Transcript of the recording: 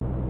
you